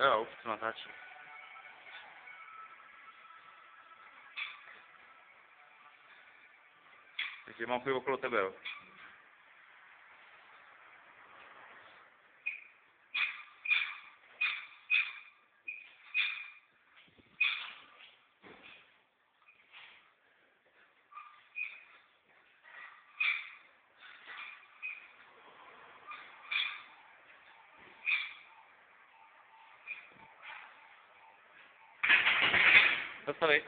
Jo, to natáčí. Takže mám chvíli okolo tebe, jo. That's funny.